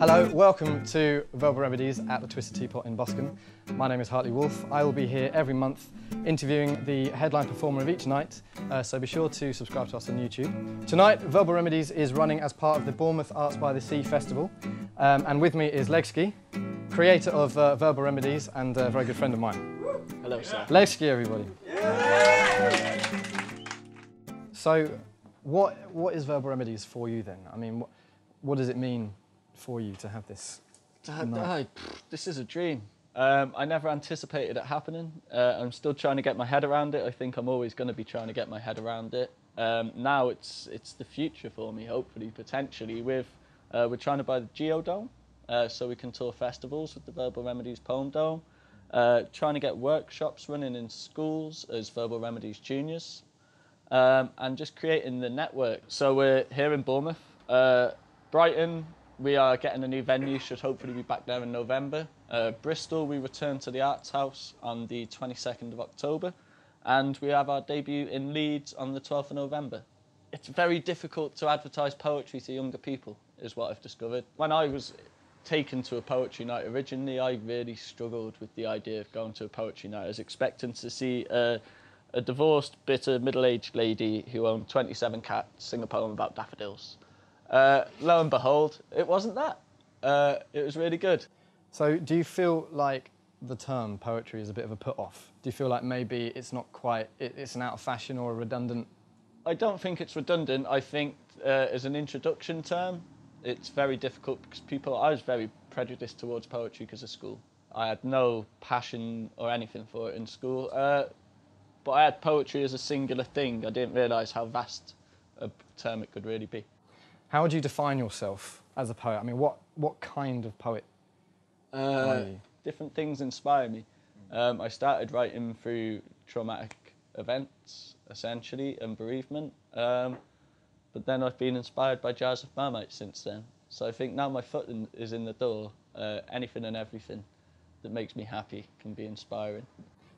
Hello, welcome to Verbal Remedies at the Twisted Teapot in Boscombe. My name is Hartley Woolf. I will be here every month interviewing the headline performer of each night, uh, so be sure to subscribe to us on YouTube. Tonight, Verbal Remedies is running as part of the Bournemouth Arts by the Sea Festival, um, and with me is Legski, creator of uh, Verbal Remedies and a very good friend of mine. Hello, sir. Legski, everybody. So, what, what is Verbal Remedies for you then? I mean, what, what does it mean for you to have this? Dad, No. I- this is a dream. Um, I never anticipated it happening. Uh, I'm still trying to get my head around it. I think I'm always going to be trying to get my head around it. Um, now it's it's the future for me. Hopefully, potentially, with uh, we're trying to buy the Geodome, uh, so we can tour festivals with the Verbal Remedies Poem Dome. Uh, trying to get workshops running in schools as Verbal Remedies Juniors, um, and just creating the network. So we're here in Bournemouth, uh, Brighton. We are getting a new venue. Should hopefully be back there in November. Uh, Bristol, we return to the Arts House on the 22nd of October, and we have our debut in Leeds on the 12th of November. It's very difficult to advertise poetry to younger people, is what I've discovered. When I was taken to a poetry night originally, I really struggled with the idea of going to a poetry night. I was expecting to see a, a divorced, bitter, middle-aged lady who owned 27 cats sing a poem about daffodils. Uh, lo and behold, it wasn't that. Uh, it was really good. So, do you feel like the term poetry is a bit of a put off? Do you feel like maybe it's not quite, it, it's an out of fashion or a redundant? I don't think it's redundant. I think uh, as an introduction term, it's very difficult because people. I was very prejudiced towards poetry because of school. I had no passion or anything for it in school. Uh, but I had poetry as a singular thing. I didn't realise how vast a term it could really be. How would you define yourself as a poet? I mean, what, what kind of poet are Uh, you? different things inspire me. Um, I started writing through traumatic events, essentially, and bereavement. Um, but then I've been inspired by Jazz of Marmite since then. So I think now my foot in, is in the door. Uh, anything and everything that makes me happy can be inspiring.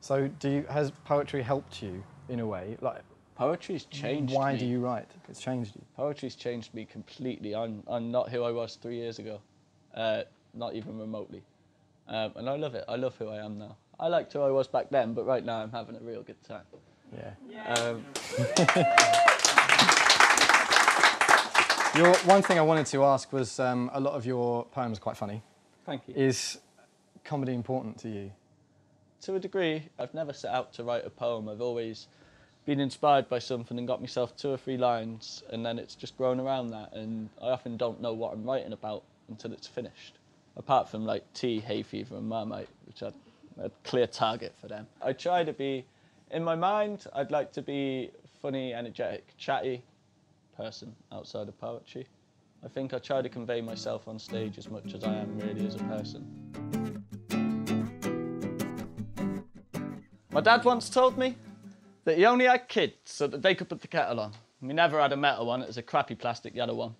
So, do you, has poetry helped you in a way? Like, Poetry's changed why me. do you write? It's changed you. Poetry's changed me completely. I'm, I'm not who I was three years ago, uh, not even remotely. Um, and I love it. I love who I am now. I liked who I was back then, but right now I'm having a real good time. Yeah. Um, Your, one thing I wanted to ask was um, a lot of your poems are quite funny. thank you. Is comedy important to you? To a degree, I've never set out to write a poem. I've always been inspired by something and got myself two or three lines, and then it's just grown around that. And I often don't know what I'm writing about until it's finished. Apart from like tea, hay fever, and marmite, which are a clear target for them. I try to be, in my mind, I'd like to be funny, energetic, chatty person outside of poetry. I think I try to convey myself on stage as much as I am really as a person. My dad once told me that he only had kids so that they could put the kettle on. We never had a metal one, it was a crappy plastic yellow one.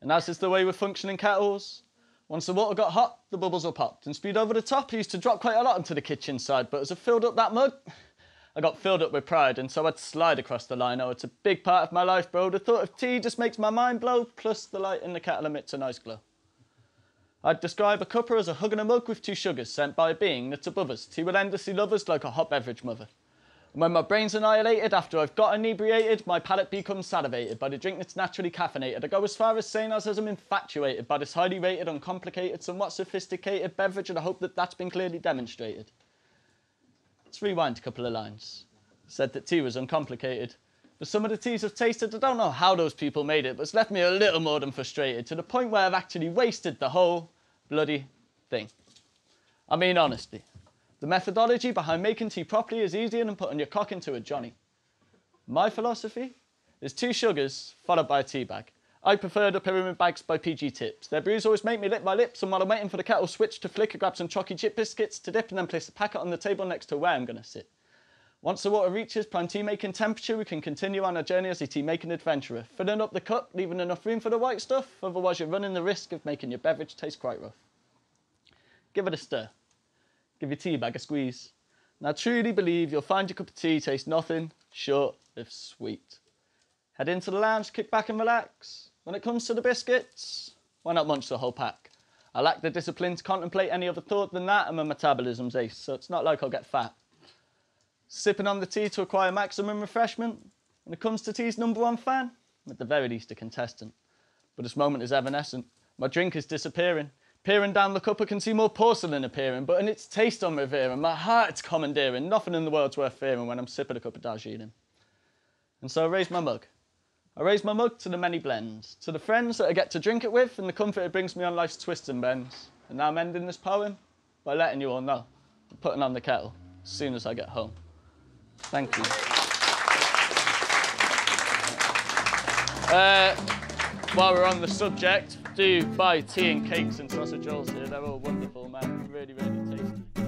And as is the way with functioning kettles, once the water got hot, the bubbles were popped and spewed over the top. He used to drop quite a lot into the kitchen side, but as I filled up that mug, I got filled up with pride and so I'd slide across the line. Oh, it's a big part of my life, bro. The thought of tea just makes my mind blow, plus the light in the kettle emits a nice glow. I'd describe a cuppa as a hug and a mug with two sugars sent by a being that's above us. Tea will endlessly love us like a hot beverage mother. When my brain's annihilated after I've got inebriated, my palate becomes salivated by the drink that's naturally caffeinated. I go as far as saying as I'm infatuated by this highly rated, uncomplicated, somewhat sophisticated beverage, and I hope that that's been clearly demonstrated. Let's rewind a couple of lines. Said that tea was uncomplicated. But some of the teas I've tasted, I don't know how those people made it, but it's left me a little more than frustrated to the point where I've actually wasted the whole bloody thing. I mean, honestly, the methodology behind making tea properly is easier than putting your cock into a Johnny. My philosophy is two sugars followed by a tea bag. I prefer the pyramid bags by PG Tips. Their brews always make me lick my lips, and while I'm waiting for the kettle switch to flick, I grab some chalky chip biscuits to dip and then place the packet on the table next to where I'm going to sit. Once the water reaches prime tea making temperature, we can continue on our journey as a tea making adventurer, filling up the cup, leaving enough room for the white stuff, otherwise you're running the risk of making your beverage taste quite rough. Give it a stir. Give your tea bag a squeeze. And I truly believe you'll find your cup of tea tastes nothing short of sweet. Head into the lounge, kick back and relax. When it comes to the biscuits, why not munch the whole pack? I lack the discipline to contemplate any other thought than that, and my metabolism's ace, so it's not like I'll get fat. Sipping on the tea to acquire maximum refreshment. When it comes to tea's number one fan, I'm at the very least a contestant. But this moment is evanescent. My drink is disappearing. Peering down the cup, I can see more porcelain appearing, but in its taste I'm revering. My heart's commandeering. Nothing in the world's worth fearing when I'm sipping a cup of Darjeeling. And so I raise my mug. I raise my mug to the many blends, to the friends that I get to drink it with, and the comfort it brings me on life's twists and bends. And now I'm ending this poem by letting you all know I'm putting on the kettle as soon as I get home. Thank you. Uh, while we're on the subject, do buy tea and cakes and sausage rolls here. They're all wonderful, man. Really, really tasty.